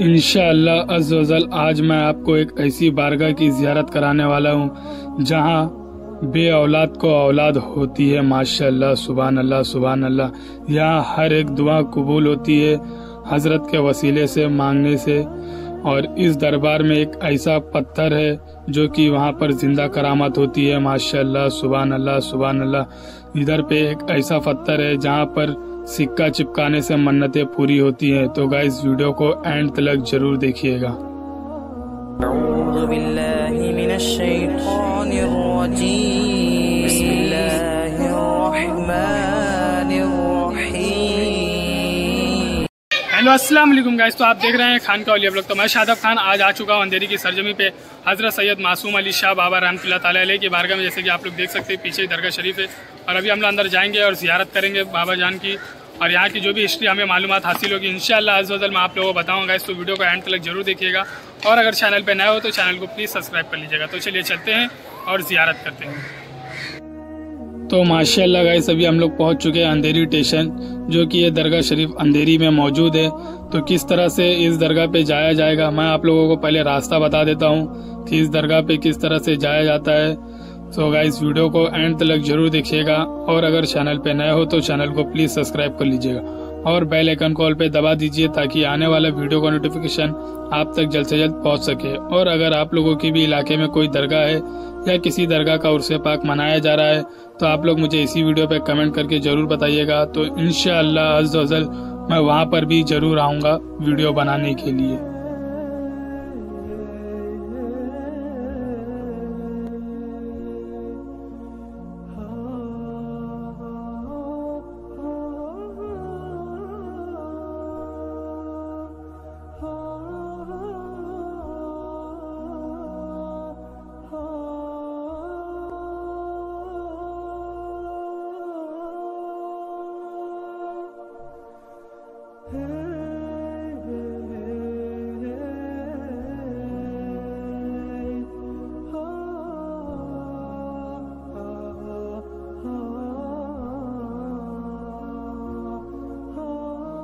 इनशाला अजल आज मैं आपको एक ऐसी बारगाह की जियारत कराने वाला हूँ, जहाँ बे औलाद को औलाद होती है, माशाल्लाह सुबहान अल्लाह सुबहान अल्लाह यहाँ हर एक दुआ कबूल होती है, हज़रत के वसीले से, मांगने से। और इस दरबार में एक ऐसा पत्थर है, जो कि वहाँ पर ज़िंदा करामत होती है, माशाल्लाह सुबहान अल्लाह सुबहान अल्लाह इधर पे एक ऐसा पत्थर है, जहाँ पर सिक्का चिपकाने से मन्नतें पूरी होती हैं तो गाइस वीडियो को एंड तक ज़रूर देखिएगा। हेलो अस्सलाम वालेकुम गाइस तो आप देख रहे हैं खान का ओलिया ब्लॉग। तो मैं शादब खान आज आ चुका हूँ अंधेरी की सरजमी पे। हज़रत सैयद मासूम अली शाह बाबा रहमतुल्लाह ताला की बारगाह में, जैसे कि आप लोग देख सकते हैं, पीछे दरगाह शरीफ है। और अभी हम लोग अंदर जाएँगे और जियारत करेंगे बाबा जान की। और यहाँ की जो भी हिस्ट्री हमें मालूम हासिल होगी इनशाला अजल मैं आप लोगों को बताऊँगा। इस तो वीडियो को एंड तक ज़रूर देखिएगा। और अगर चैनल पर नए हो तो चैनल को प्लीज़ सब्सक्राइब कर लीजिएगा। तो चलिए चलते हैं और जियारत करते हैं। तो माशाल्लाह गाइस अभी हम लोग पहुँच चुके हैं अंधेरी स्टेशन जो कि ये दरगाह शरीफ अंधेरी में मौजूद है। तो किस तरह से इस दरगाह पे जाया जाएगा, मैं आप लोगों को पहले रास्ता बता देता हूँ कि इस दरगाह पे किस तरह से जाया जाता है। तो गाइस वीडियो को एंड तक ज़रूर देखिएगा, और अगर चैनल पे नए हो तो चैनल को प्लीज़ सब्सक्राइब कर लीजिएगा। और बेल आइकन कॉल पे दबा दीजिए, ताकि आने वाला वीडियो का नोटिफिकेशन आप तक जल्द से जल्द पहुँच सके। और अगर आप लोगों की भी इलाके में कोई दरगाह है या किसी दरगाह का उर्स पाक मनाया जा रहा है तो आप लोग मुझे इसी वीडियो पे कमेंट करके ज़रूर बताइएगा। तो इनशाला अजल मैं वहाँ पर भी ज़रूर आऊँगा वीडियो बनाने के लिए।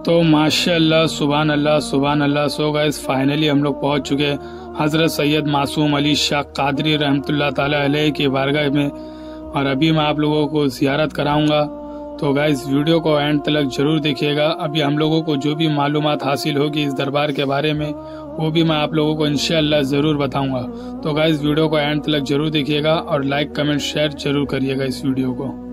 तो माशाल्लाह सुबहान अल्लाह सुबहान अल्लाह सो गाइस फाइनली हम लोग पहुँच चुके हज़रत सैयद मासूम अली शाह कादरी रहमतुल्लाह ताला की बारगाह में। और अभी मैं आप लोगों को जियारत कराऊँगा। तो गाइस वीडियो को एंड तक ज़रूर देखिएगा। अभी हम लोगों को जो भी मालूम हासिल होगी इस दरबार के बारे में, वो भी मैं आप लोगों को इनशाला ज़रूर बताऊँगा। तो गाइस वीडियो को एंड तक ज़रूर देखिएगा और लाइक कमेंट शेयर ज़रूर करिएगा इस वीडियो को।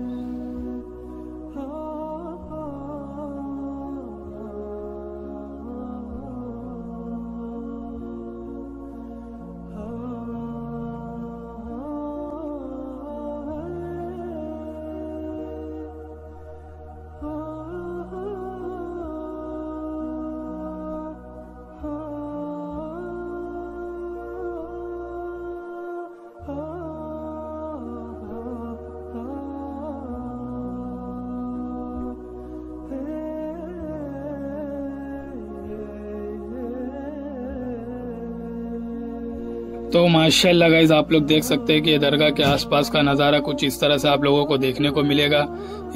तो माशाल्लाह गाइज़ आप लोग देख सकते हैं कि दरगाह के आसपास का नज़ारा कुछ इस तरह से आप लोगों को देखने को मिलेगा।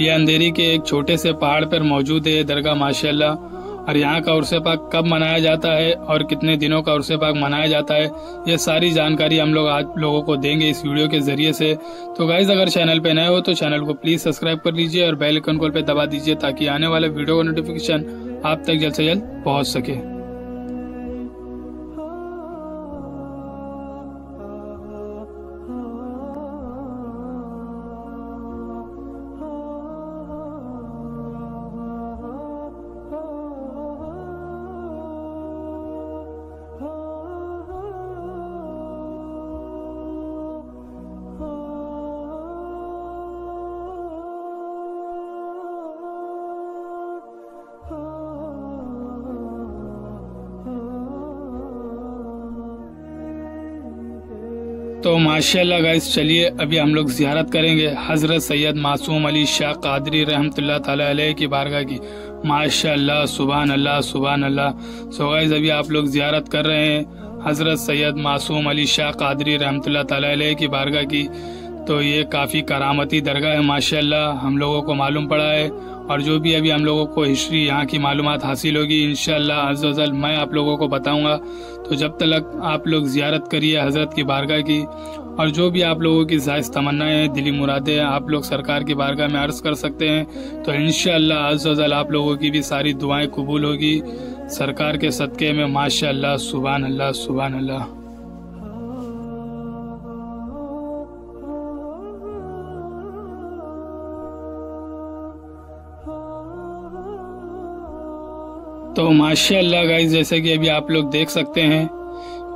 ये अंधेरी के एक छोटे से पहाड़ पर मौजूद है दरगाह, माशाल्लाह। और यहाँ का उर्स पाक कब मनाया जाता है और कितने दिनों का उर्स पाक मनाया जाता है, ये सारी जानकारी हम लोग आज लोगों को देंगे इस वीडियो के ज़रिए से। तो गाइज़ अगर चैनल पे नए हो तो चैनल को प्लीज़ सब्सक्राइब कर लीजिए और बेल आइकन कॉल पे दबा दीजिए ताकि आने वाले वीडियो का नोटिफिकेशन आप तक जल्द से जल्द पहुँच सके। तो माशाल्लाह गाइस चलिए अभी हम लोग जियारत करेंगे हज़रत सैयद मासूम अली शाह कादरी रहमतुल्लाह ताला अलैह की बारगाह की। माशाल्लाह सुबहान अल्लाह सुबहान अल्लाह सो गाइस अभी आप लोग जियारत कर रहे हैं हज़रत सैयद मासूम अली शाह कादरी रहमतुल्लाह ताला अलैह की बारगाह की। तो ये काफ़ी करामती दरगाह है, माशाल्लाह। हम लोगों को मालूम पड़ा है और जो भी अभी हम लोगों को हिस्ट्री यहाँ की मालूम हासिल होगी इन अजल मैं आप लोगों को बताऊँगा। तो जब तक आप लोग ज़ियारत करिए हज़रत की बारगाह की और जो भी आप लोगों की जायज़ तमन्नाएँ हैं, दिली मुरादें हैं, आप लोग सरकार की बारगाह में अर्ज़ कर सकते हैं। तो इन अजल आप लोगों की भी सारी दुआएँ कबूल होगी। सरकार के सदक़े में माशा सुबह अल्लाह सुबह अल्लाह। तो माशाल्लाह गाइस जैसे कि अभी आप लोग देख सकते हैं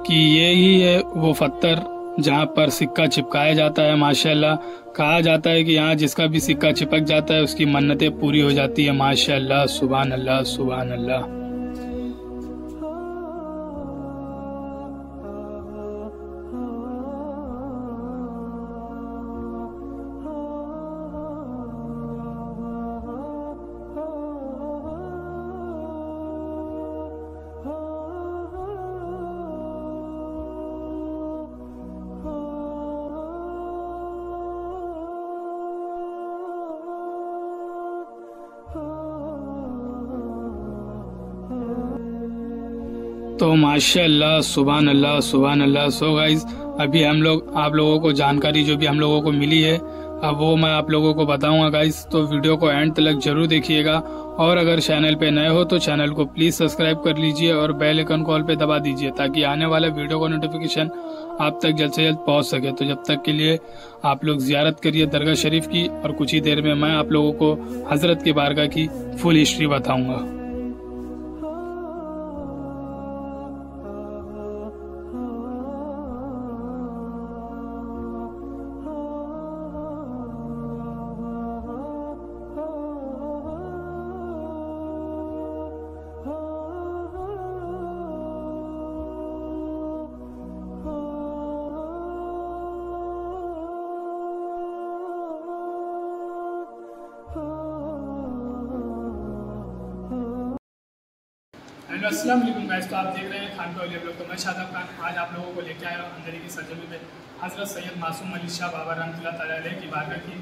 कि ये ही है वो पत्थर जहाँ पर सिक्का चिपकाया जाता है, माशाल्लाह। कहा जाता है कि यहाँ जिसका भी सिक्का चिपक जाता है, उसकी मन्नतें पूरी हो जाती है, माशाल्लाह सुबहान अल्लाह सुबह अल्लाह। तो माशाल्लाह सुबह अल्लाह सुबह अल्लाह सो गाइज़ अभी हम लोग, आप लोगों को जानकारी जो भी हम लोगों को मिली है, अब वो मैं आप लोगों को बताऊँगा गाइज़ तो वीडियो को एंड तक ज़रूर देखिएगा। और अगर चैनल पे नए हो तो चैनल को प्लीज़ सब्सक्राइब कर लीजिए और बेल आइकन कॉल पे दबा दीजिए, ताकि आने वाले वीडियो का नोटिफिकेशन आप तक जल्द से जल्द पहुँच सके। तो जब तक के लिए आप लोग जियारत करिए दरगाह शरीफ की, और कुछ ही देर में मैं आप लोगों को हज़रत की बारगाह की फुल हिस्ट्री बताऊँगा। वालेकुम गाइस तो आप देख रहे हैं खान का लोग तो मैं शादाब खान आज आप लोगों को लेके आया हूँ अंधेरी की सरजमी में। हज़रत सैयद मासूम अली शाह बाबा रहमत की बारगाह की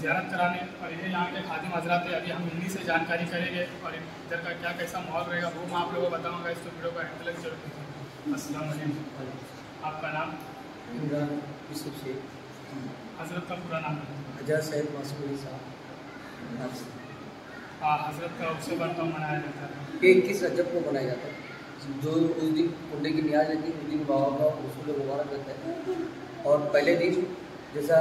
जियारत कराने। और ये यहाँ के खादिम हजरात है अभी हम इन्हीं से जानकारी करेंगे। और इधर का क्या कैसा माहौल रहेगा वो मैं आप लोगों को बताऊँगा इस वीडियो का तक ज़रूर असल आपका नाम? हज़रत का पूरा नाम? है सैयद मासूम अली साहब हाँ, हज़रत का उससे बर्तन मनाया जाता है रजब को मनाया जाता है जो उस दिन कुंडे की न्याज रहती है उस दिन बाबा का उसको मुबारक करते हैं। और पहले दिन, जैसा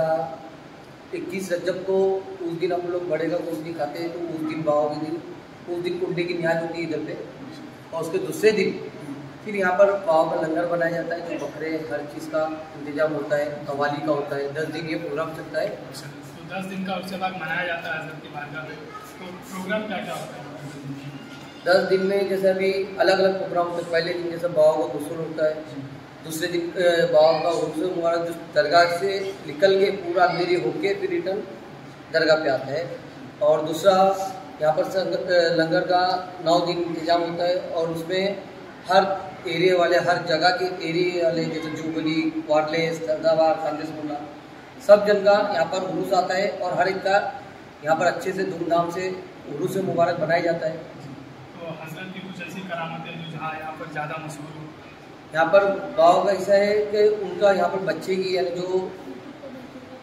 इक्कीस रजब को उस दिन हम लोग बड़े का उस दिन खाते हैं तो उस दिन बाबा के दिन, उस दिन कुंडे की न्याज होती है इधर पे। और उसके दूसरे दिन, फिर यहाँ पर बाबा का लंगर बनाया जाता है, जो बकरे, हर चीज़ का इंतज़ाम होता है कवाली का होता है, दस दिन ये प्रोग्राम चलता है। तो दस दिन का उसके बाद मनाया जाता है हज़रत की बारगाह में तो प्रोग्राम क्या क्या होता है? दस दिन में जैसे अभी अलग अलग प्रोग्राम होते हैं। पहले दिन जैसे बाबा का गुसल होता है। दूसरे दिन बाबा का गुसल मुबारक जो दरगाह से निकल के पूरा अंधेरी होके फिर रिटर्न दरगाह पे आता है। और दूसरा, यहाँ पर लंगर का नौ दिन इंतज़ाम होता है। और उसमें हर एरिया वाले, हर जगह के एरिया वाले, जैसे जुबली वाटलेस दरदाबाद खानदेश सब जन का यहाँ पर उर्स आता है और हर एक का यहाँ पर अच्छे से धूमधाम से उर्दू से मुबारक बनाया जाता है। तो हज़रत की कुछ ऐसी करामतें जो जहाँ यहाँ पर ज़्यादा मशहूर हो? यहाँ पर गाँव का ऐसा है कि उनका यहाँ पर बच्चे की यानी जो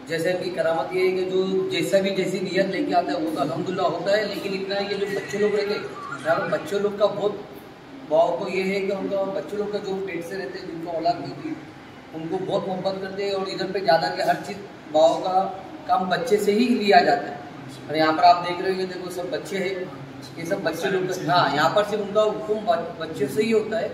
जैसे उनकी करामत ये है कि जो जैसा भी जैसी नीयत लेके आता है वो तो अलहमदिल्ला होता है लेकिन इतना ये जो बच्चे लोग रहते हैं यहाँ पर बच्चे लोग का बहुत भाव को ये है कि उनका बच्चे लोग का जो पेट से रहते हैं जिनका औलाद नहीं थी उनको बहुत मोहब्बत करते हैं और इधर पे ज़्यादा के हर चीज़ भाव का काम बच्चे से ही लिया जाता है। और यहाँ पर आप देख रहे हो देखो सब बच्चे हैं। ये सब बच्चे लोग हाँ यहाँ पर सिर्फ़ उनका हुक्म बच्चे से ही होता है।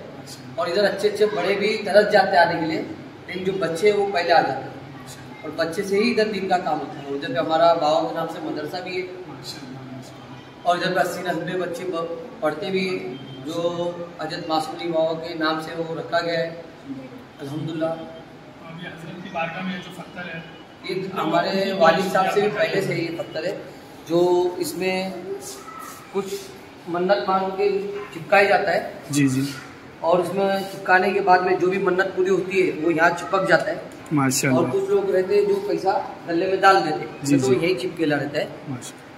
और इधर अच्छे अच्छे बड़े भी तरस जाते हैं आने के लिए। लेकिन जो बच्चे हैं, वो पहले आ जाते हैं। और बच्चे से ही इधर दिन का काम होता है। उधर पे हमारा बाबा के नाम से मदरसा भी है। और इधर पे अस्सी नब्बे बच्चे पढ़ते भी हैं। जो अजत मासूमी बाबा के नाम से वो रखा गया है। अलहमदिल्ला ये हमारे वालिद साहब से भी पहले से ये पत्थर है जो इसमें कुछ मन्नत मांग के चिपकाया जाता है। जी जी। और उसमें चिपकाने के बाद में जो भी मन्नत पूरी होती है वो यहाँ चिपक जाता है। माशा और कुछ लोग रहते हैं जो पैसा गले में डाल देते हैं। तो यही चिपकेला रहता है।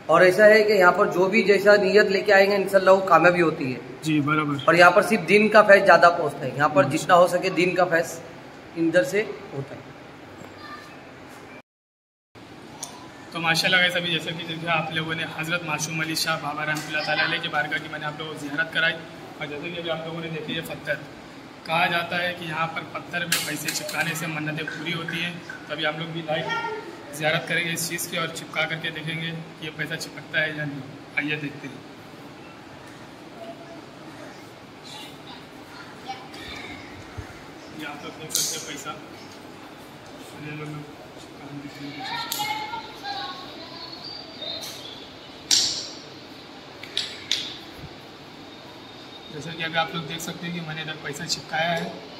और ऐसा है कि यहाँ पर जो भी जैसा नीयत लेके आएँगे इंशाल्लाह वो कामयाबी होती है। जी बराबर। और यहाँ पर सिर्फ़ दिन का फैज ज़्यादा पहुँचता है। यहाँ पर जितना हो सके दिन का फैज इधर से होता है। तो माशाल्लाह गाइस अभी जैसे कि देखिए आप लोगों ने हज़रत मासूम अली शाह बाबा अलैह की बारगाह की मैंने आप लोगों को जियारत कराई। और जैसे कि अभी आप लोगों ने देखी है पत्थर। कहा जाता है कि यहाँ पर पत्थर में पैसे चिपकाने से मन्नतें पूरी होती हैं। तो अभी हम लोग भी लाइव जियारत करेंगे इस चीज़ की और चिपका करके देखेंगे कि ये पैसा चिपकता है या नहीं। आइए देखते हैं। पैसा। जैसा कि अभी आप लोग देख सकते हैं कि मैंने इधर पैसा चिपकाया है।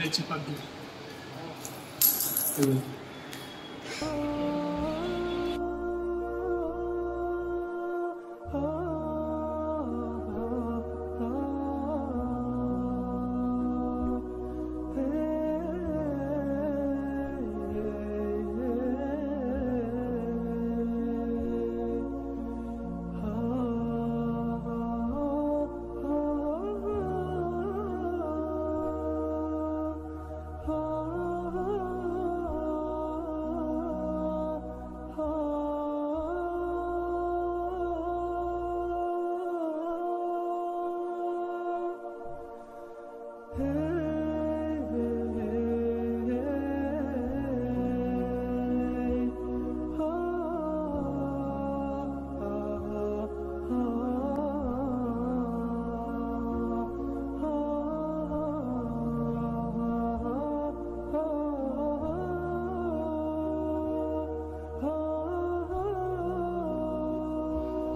और ये चिपक गया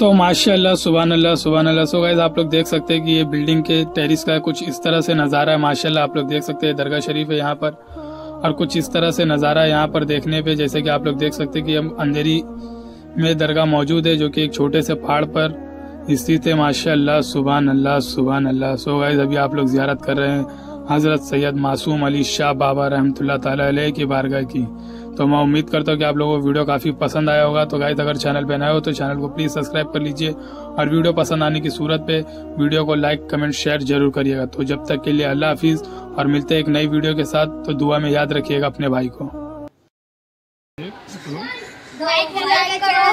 तो माशाल्लाह सुबहान अल्लाह सुबहान अल्लाह सो गाइस आप लोग देख सकते हैं कि ये बिल्डिंग के टेरिस का कुछ इस तरह से नज़ारा है। माशाल्लाह, आप लोग देख सकते हैं, दरगाह शरीफ है यहाँ पर। और कुछ इस तरह से नज़ारा यहाँ पर देखने पे, जैसे कि आप लोग देख सकते हैं कि हम अंधेरी में दरगाह मौजूद है, जो कि एक छोटे से पहाड़ पर स्थित है। माशाल्लाह सुबहान अल्लाह सुबहान अल्लाह सो गाइस अभी आप लोग जियारत कर रहे हैं हज़रत सैयद मासूम अली शाह बाबा रहमत अलैह की बारगाह की। तो मैं उम्मीद करता हूँ कि आप लोगों को वीडियो काफ़ी पसंद आया होगा। तो गाइस अगर चैनल पे नए हो तो चैनल को प्लीज़ सब्सक्राइब कर लीजिए और वीडियो पसंद आने की सूरत पे वीडियो को लाइक कमेंट शेयर ज़रूर करिएगा। तो जब तक के लिए अल्लाह हाफिज़ और मिलते एक नई वीडियो के साथ। तो दुआ में याद रखिएगा अपने भाई को। लाइक करो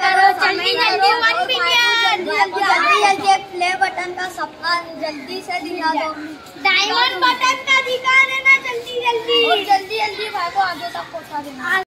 करो जल्दी जल्दी वन मिलियन जल्दी जल्दी एक प्ले बटन का सपना जल्दी से दिखा दो। डायमंड बटन का दिखा देना जल्दी जल्दी। और जल्दी जल्दी भाई को आगे तक पहुँचा देना।